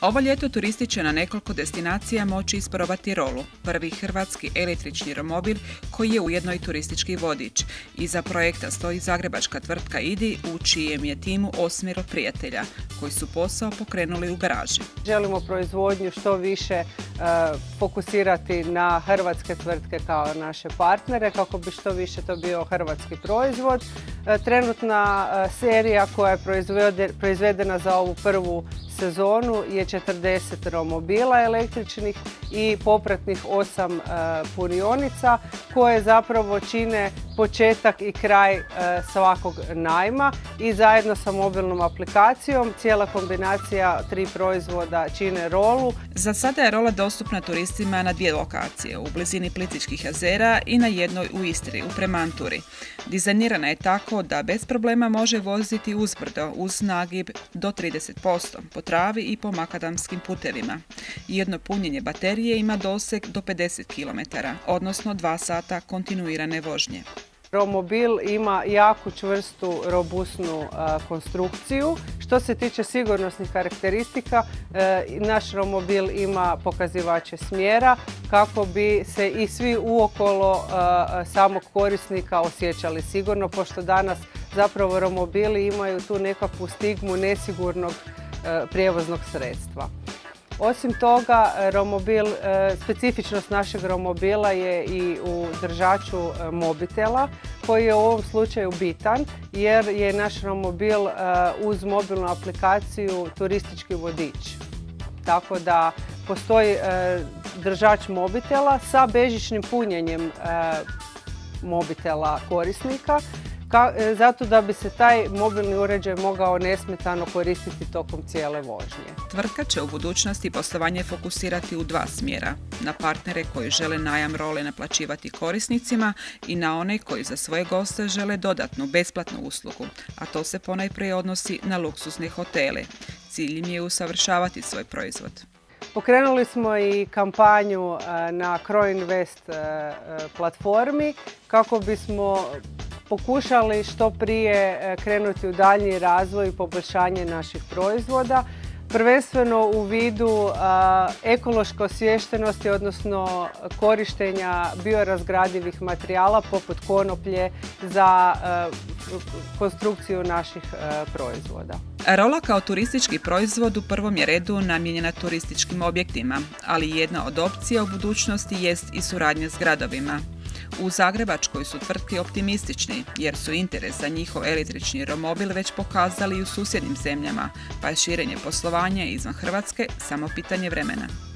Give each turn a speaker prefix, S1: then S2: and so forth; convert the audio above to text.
S1: Ovo ljeto turisti će na nekoliko destinacija moći isprobati rolu, prvi hrvatski električni romobil koji je ujedno i turistički vodič. Iza projekta stoji zagrebačka tvrtka IDI u čijem je timu osmiro prijatelja koji su posao pokrenuli u garaži.
S2: Želimo proizvodnju što više e, fokusirati na hrvatske tvrtke kao naše partnere kako bi što više to bio hrvatski proizvod. E, trenutna e, serija koja je proizvedena za ovu prvu sezonu je 40 romobila električnih i popratnih 8 e, punionica koje zapravo čine početak i kraj e, svakog najma i zajedno sa mobilnom aplikacijom cijela kombinacija tri proizvoda čine rolu.
S1: Za sada je rola dostupna turistima na dvije lokacije, u blizini Plitičkih jezera i na jednoj u Istri, u Premanturi. Dizajnirana je tako da bez problema može voziti uzbrdo uz nagib do 30% po travi i po makadamskim putevima. Jedno punjenje baterije ima doseg do 50 km, odnosno 2 sata kontinuirane vožnje.
S2: Romobil ima jako čvrstu, robustnu konstrukciju. Što se tiče sigurnosnih karakteristika, e, naš romobil ima pokazivače smjera kako bi se i svi uokolo samog korisnika osjećali sigurno, pošto danas zapravo romobili imaju tu nekakvu stigmu nesigurnog e, prijevoznog sredstva. Osim toga, romobil, e, specifičnost našeg romobila je i u držaču e, mobitela koji je u ovom slučaju bitan jer je naš romobil e, uz mobilnu aplikaciju turistički vodič. Tako da postoji držač mobitela sa bežičnim punjenjem mobitela korisnika zato da bi se taj mobilni uređaj mogao nesmetano koristiti tokom cijele vožnje.
S1: Tvrtka će u budućnosti poslovanje fokusirati u dva smjera. Na partnere koji žele najam role naplaćivati korisnicima i na one koji za svoje goste žele dodatnu besplatnu uslugu, a to se ponajprije odnosi na luksuzne hotele. Cilj im je usavršavati svoj proizvod.
S2: Pokrenuli smo i kampanju e, na CroInvest e, platformi kako bismo pokušali što prije e, krenuti u daljnji razvoj i poboljšanje naših proizvoda. Prvenstveno u vidu ekološke osviještenosti, odnosno korištenja biorazgradivih materijala poput konoplje za konstrukciju naših proizvoda.
S1: Rola kao turistički proizvod u prvom je redu namijenjena turističkim objektima, ali jedna od opcija u budućnosti jest i suradnja s gradovima. U Zagrebačkoj su tvrtki optimistični jer su interes za njihov električni romobil već pokazali i u susjednim zemljama, pa je širenje poslovanja izvan Hrvatske samo pitanje vremena.